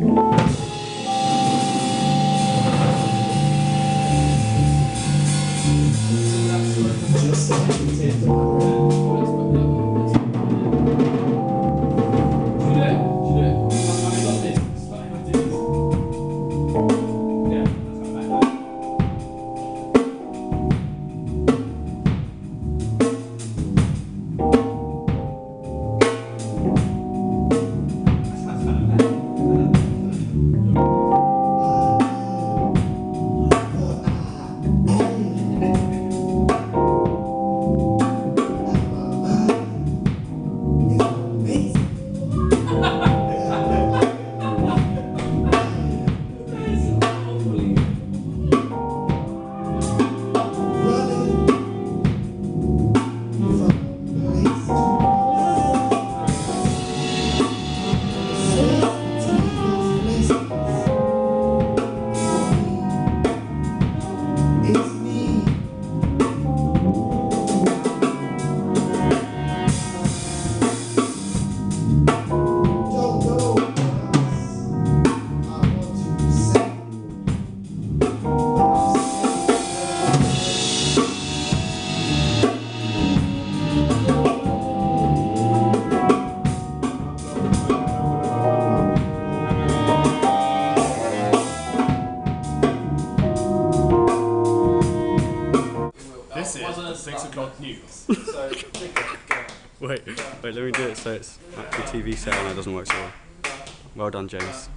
This six o'clock news. Wait, wait, let me do it so it's actually TV set and it doesn't work so well. Well done, James.